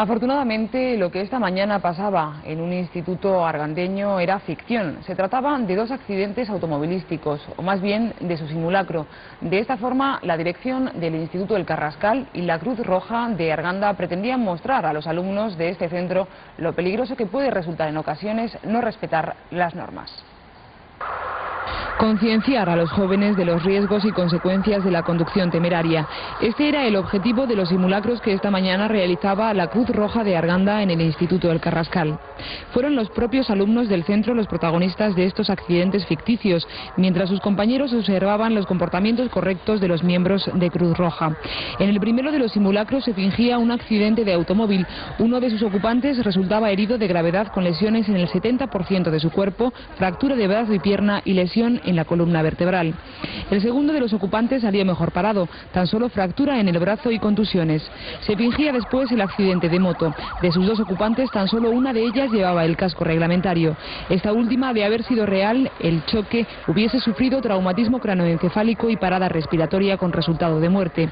Afortunadamente, lo que esta mañana pasaba en un instituto argandeño era ficción. Se trataba de dos accidentes automovilísticos, o más bien de su simulacro. De esta forma, la dirección del Instituto del Carrascal y la Cruz Roja de Arganda pretendían mostrar a los alumnos de este centro lo peligroso que puede resultar en ocasiones no respetar las normas. Concienciar a los jóvenes de los riesgos y consecuencias de la conducción temeraria. Este era el objetivo de los simulacros que esta mañana realizaba la Cruz Roja de Arganda en el Instituto del Carrascal. Fueron los propios alumnos del centro los protagonistas de estos accidentes ficticios, mientras sus compañeros observaban los comportamientos correctos de los miembros de Cruz Roja. En el primero de los simulacros se fingía un accidente de automóvil. Uno de sus ocupantes resultaba herido de gravedad con lesiones en el 70% de su cuerpo, fractura de brazo y pierna y lesión en la columna vertebral. El segundo de los ocupantes salió mejor parado, tan solo fractura en el brazo y contusiones. Se fingía después el accidente de moto. De sus dos ocupantes, tan solo una de ellas llevaba el casco reglamentario. Esta última, de haber sido real, el choque hubiese sufrido traumatismo cranoencefálico y parada respiratoria con resultado de muerte.